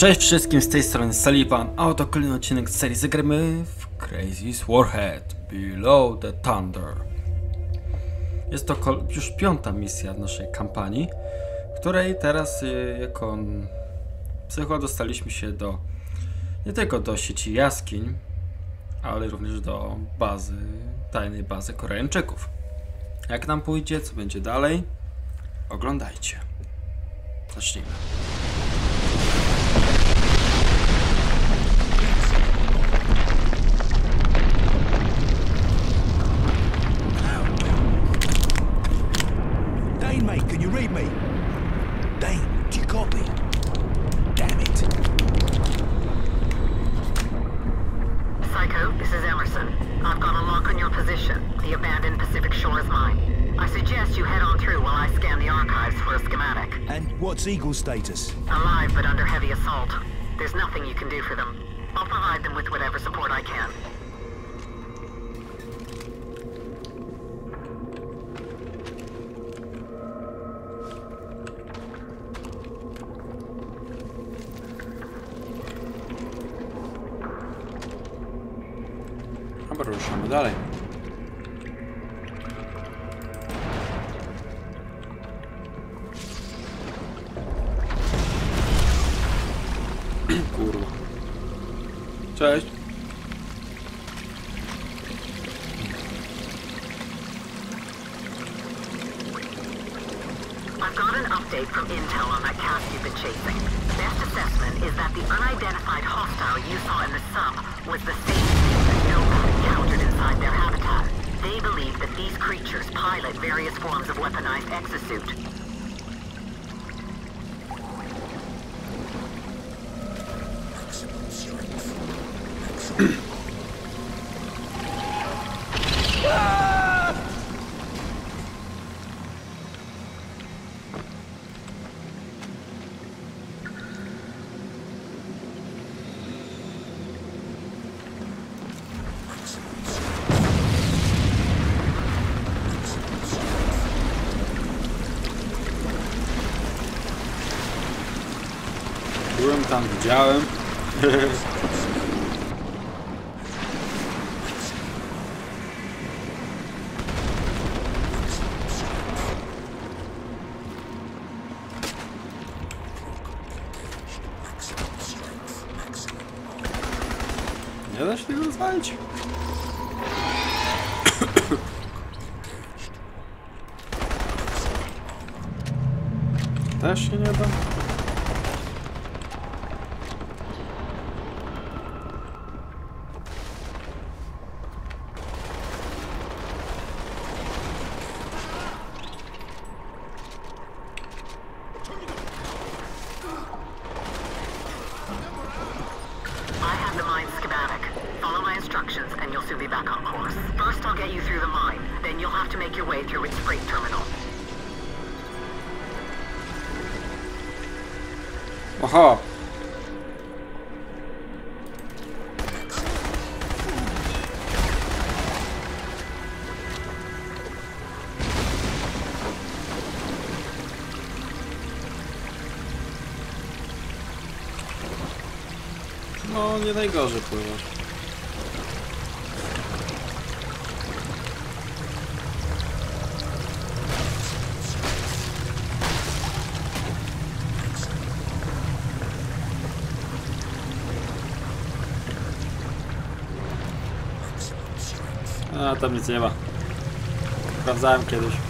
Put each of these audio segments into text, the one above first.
Cześć wszystkim, z tej strony Saliban, a oto kolejny odcinek z serii Zagramy w Crazy's Warhead Below the Thunder. Jest to już piąta misja naszej kampanii, której teraz y, jako psycho dostaliśmy się do nie tylko do sieci jaskiń, ale również do bazy, tajnej bazy Koreańczyków. Jak nam pójdzie, co będzie dalej, oglądajcie. Zacznijmy. Status? Alive but under heavy assault. There's nothing you can do for them. I'll provide them with whatever support I can. Dobra, ruszamy dalej. Cześć. Byłem tam, widziałem. Nie da się rozwalić? Też się nie da? Nie najgorzej pływasz. A, tam nic nie ma. Sprawdzałem kiedyś.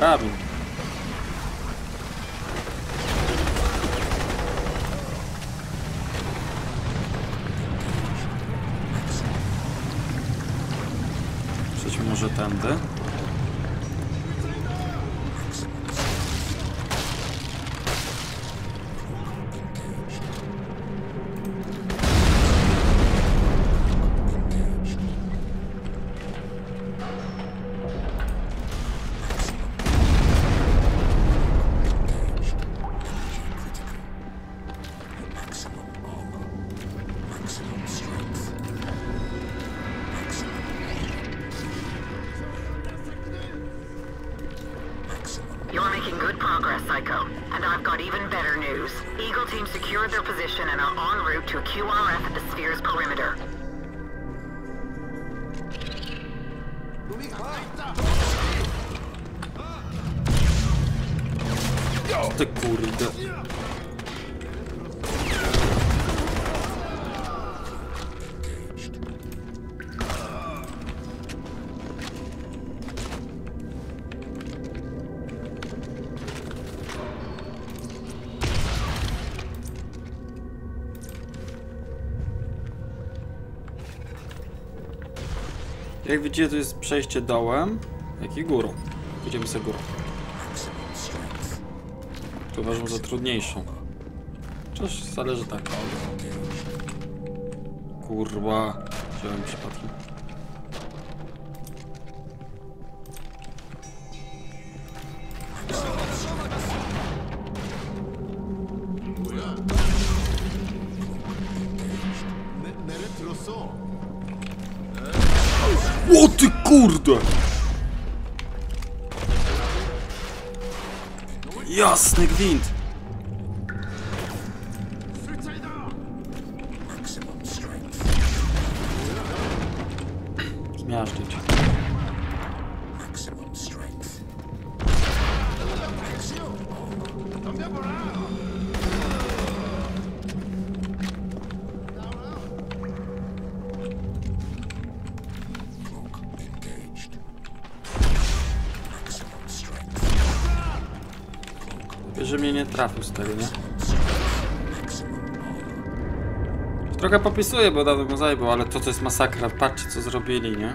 Tam Jak widzicie, to jest przejście dołem, jak i górą. Pójdziemy sobie górą. To uważam za trudniejszą. Chociaż zależy tak. Kurwa. Wziąłem przypadkiem. O ty kurde! Jasny gwint! Zmiażdżyć. Trochę popisuję, bo dawno go zajebał, ale to to jest masakra. Patrzcie, co zrobili, nie?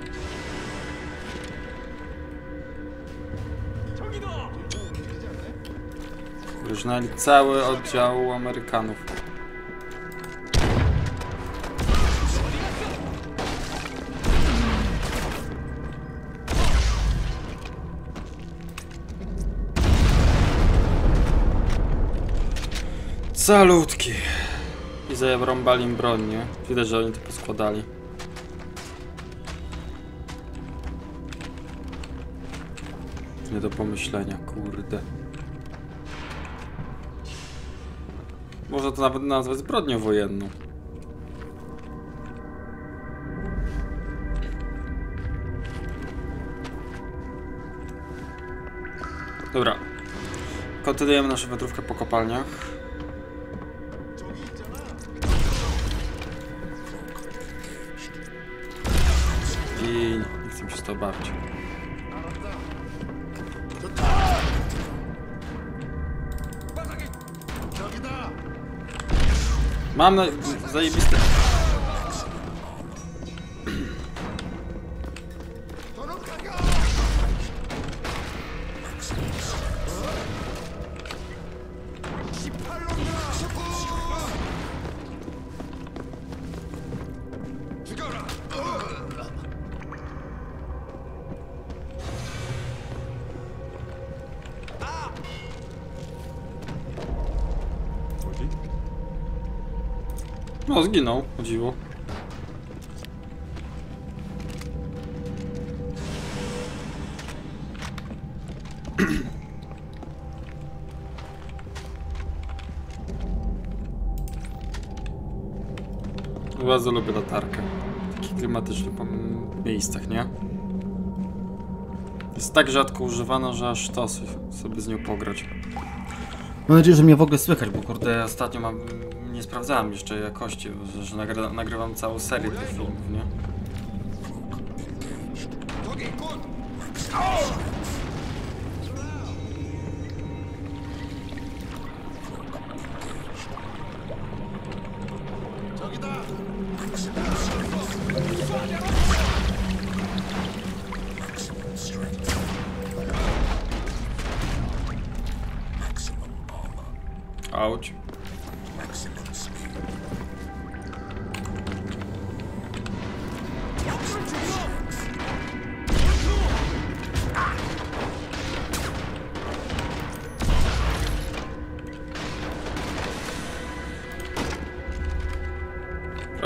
Różnęli cały oddział Amerykanów. Calutki. I zabrąbali im broń, nie? Widać, że oni to poskładali. Nie do pomyślenia, kurde. Można to nawet nazwać zbrodnią wojenną. Dobra. Kontynuujemy naszą wędrówkę po kopalniach. to babci. Mam na... zajebiste... No, zginął, chodziło. Bardzo lubię latarkę. W takich klimatycznych miejscach, nie? Jest tak rzadko używana, że aż to sobie z nią pograć. Mam nadzieję, że mnie w ogóle słychać, bo kurde, ostatnio mam, nie sprawdzałem jeszcze jakości, że, że nagry, nagrywam całą serię tych filmów, nie?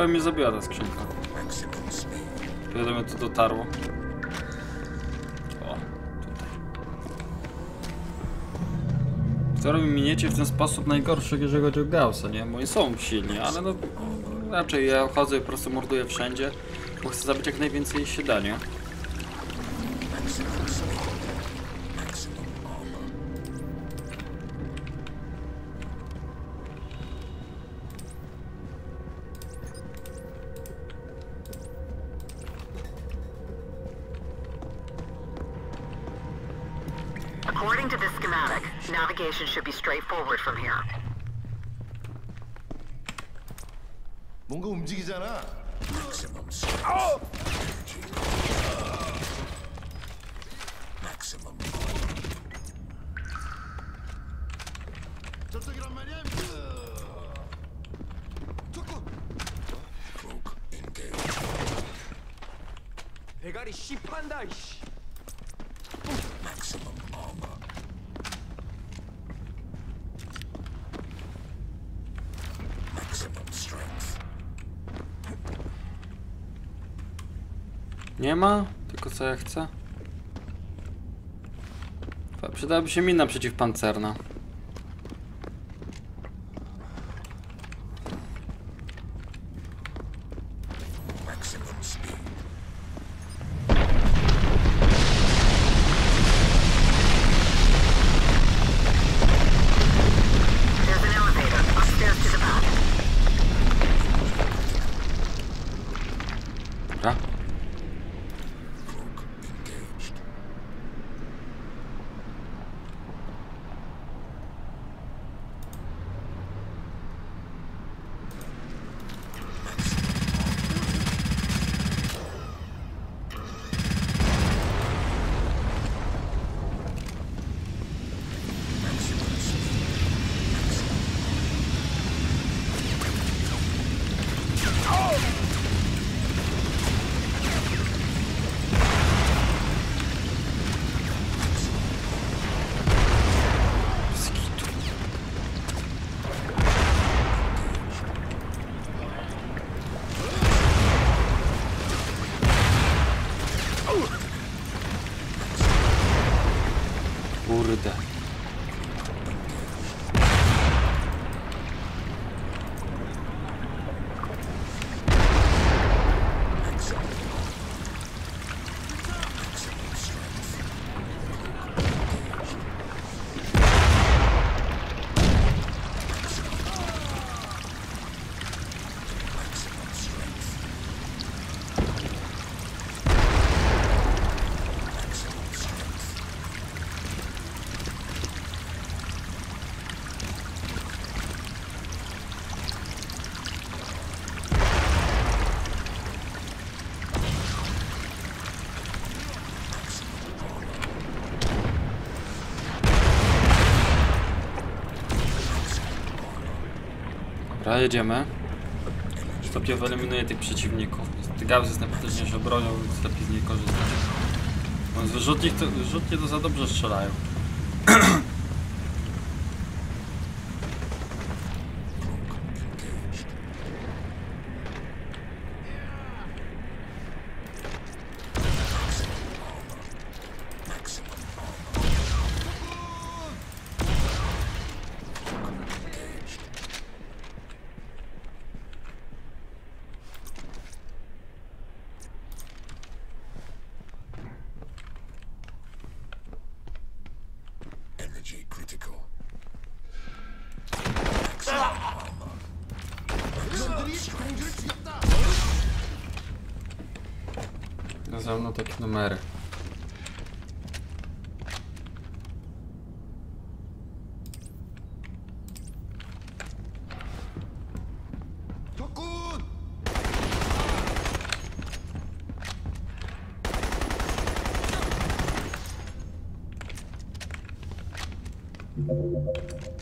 Prawie mnie zabiła ta skrzynka. Wiadomo, to dotarło. O, tutaj. którym miniecie w ten sposób najgorszych, jeżeli chodzi o Gaussa, nie? Oni są silni, ale no raczej ja chodzę i po prostu morduję wszędzie, bo chcę zabić jak najwięcej się da, nie? Nie ma? Tylko co ja chcę? Przydałaby się mina przeciwpancerna. Jedziemy. Stopniowo eliminuję tych przeciwników. Gauss jest najpotężniejszą bronią, więc lepiej z niej korzystać. Bo z wyrzutni to, to za dobrze strzelają. takie numery. Thank you.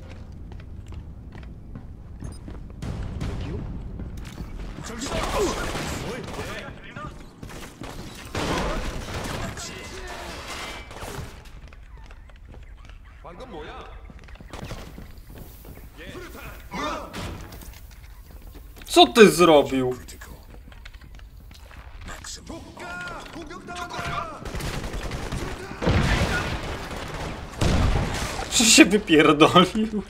Co ty zrobił? Czy się wypierdolił?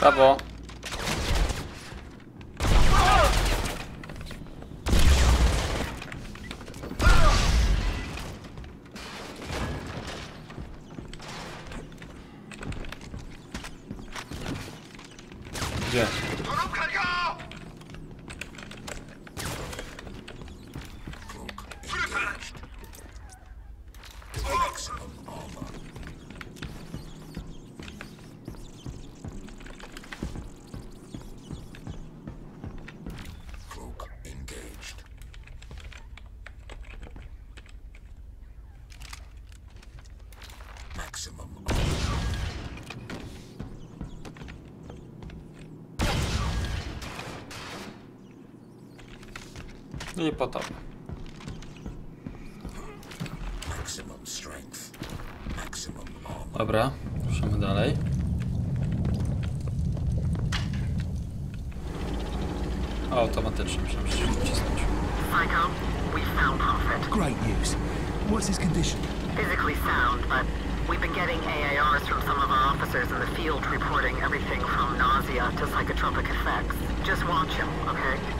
Brawo. Nie po to. maximum strength. Maximum armor. Dobra, ruszamy dalej. O, automatycznie muszę się wcisnąć. Psycho, we found Prophet. Great news. What's his condition? Physically sound, but we've been getting AARs from some of our officers in the field reporting everything from nausea to psychotropic effects. Just watch him, okay?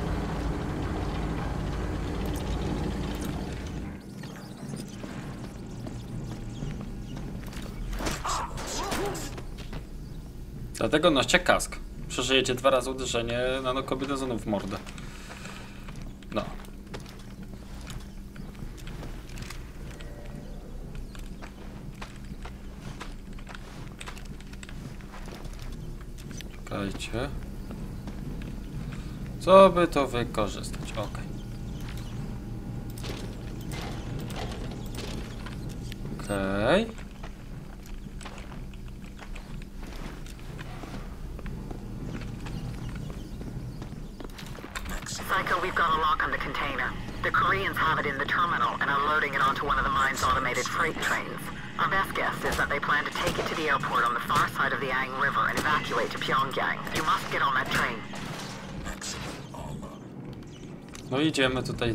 Dlatego noście kask. Przeżyjecie dwa razy uderzenie nanokombinezonu w mordę. No. Czekajcie. Co by to wykorzystać? Ok. Okej. Psycho, on the far side of the Ang River and evacuate to Pyongyang. You must get on that train. No idziemy tutaj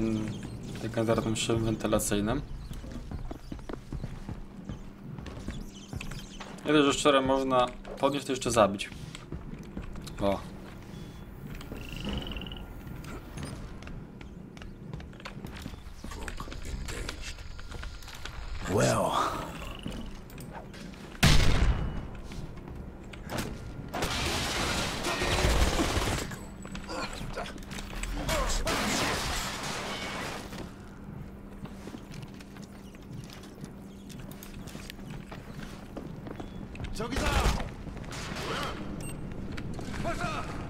legendarnym szybem wentylacyjnym. Nie dość, że szczerze można podnieść, to jeszcze zabić. O. Well, What's up?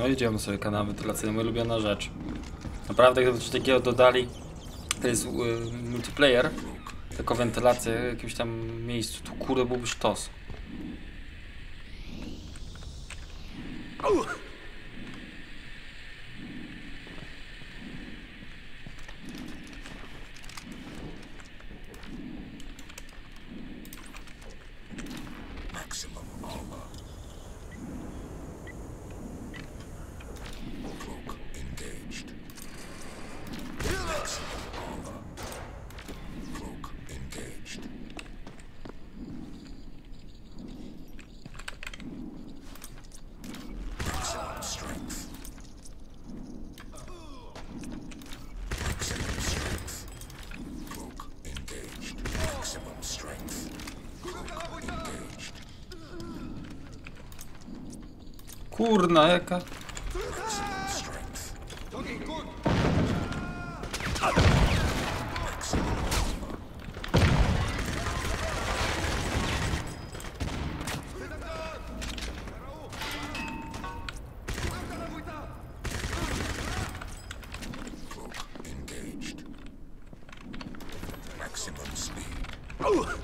No idziemy sobie kanał wentylacyjny, moja ulubiona rzecz. Naprawdę gdyby coś takiego dodali, to jest y, multiplayer, tylko wentylację w jakimś tam miejscu, to kurde byłby sztos. Maximum armor. Cloak engaged. Maximum armor. Cloak engaged. Maximum Kurna, jaka... Engaged. Maximum speed. Maximum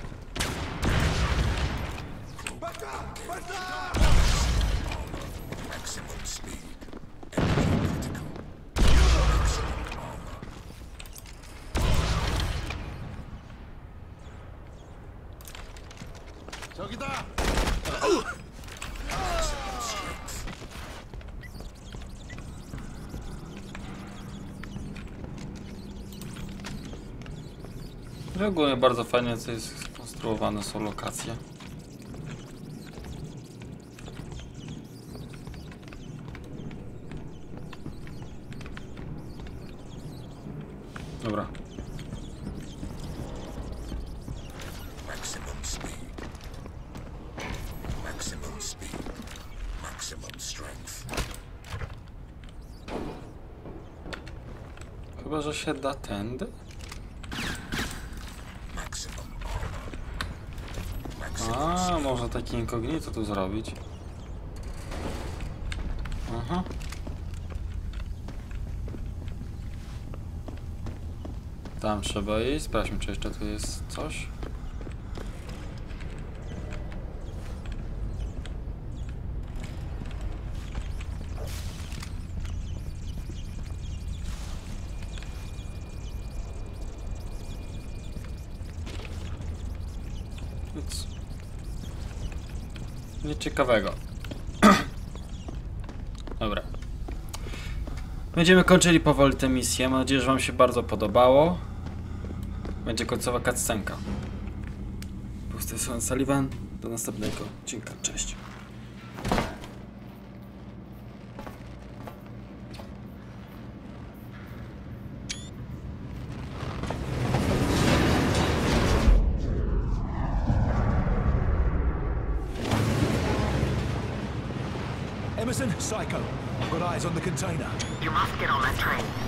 I ogólnie bardzo fajnie to jest skonstruowane są lokacje. Dobra. Maximum speed. Maximum speed. Maximum strength. Chyba, że się da tędy? A, można takie incognito tu zrobić. Tam trzeba iść. Sprawdźmy, czy jeszcze tu jest coś. Nic. Nic ciekawego. Dobra. Będziemy kończyli powoli tę misję. Mam nadzieję, że Wam się bardzo podobało. Będzie końcowa cutscenka. Tej strony Sullivan. Do następnego odcinka. Cześć. Emerson, Psycho. I've got eyes on the container. You must get on that train.